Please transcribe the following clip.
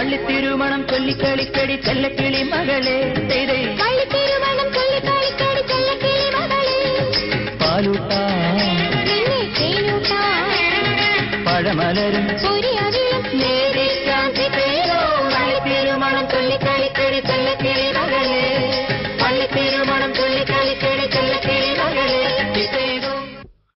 വള്ളിത്തിരുമണം ചൊല്ലിക്കളിക്കടി ചെല്ലക്കിളി മകളെ. തെരേ പഴമലരും നേരെ